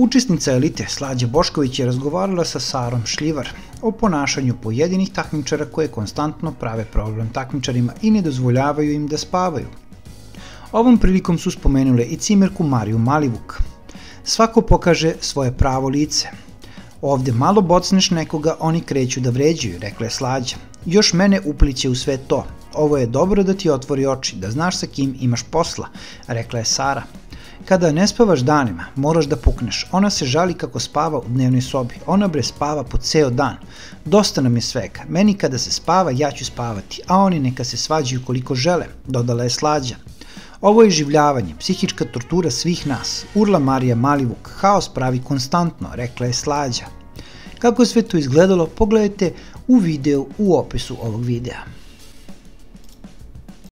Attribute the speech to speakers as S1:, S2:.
S1: Učesnica elite Slađa Bošković je razgovarala sa Sarom Šljivar o ponašanju pojedinih takmičara koje konstantno prave problem takmičarima i ne dozvoljavaju im da spavaju. Ovom prilikom su spomenule i cimerku Mariju Malivuk. Svako pokaže svoje pravo lice. Ovde malo bocneš nekoga, oni kreću da vređaju, rekla je Slađa. Još mene upliće u sve to. Ovo je dobro da ti otvori oči, da znaš sa kim imaš posla, rekla je Sara. Kada ne spavaš danima, moraš da pukneš. Ona se žali kako spava u dnevnoj sobi. Ona bre spava po ceo dan. Dosta nam je svega. Meni kada se spava, ja ću spavati, a oni neka se svađaju koliko žele, dodala je slađa. Ovo je življavanje, psihička tortura svih nas. Urla Marija Malivuk, haos pravi konstantno, rekla je slađa. Kako sve to izgledalo, pogledajte u videu u opisu ovog videa.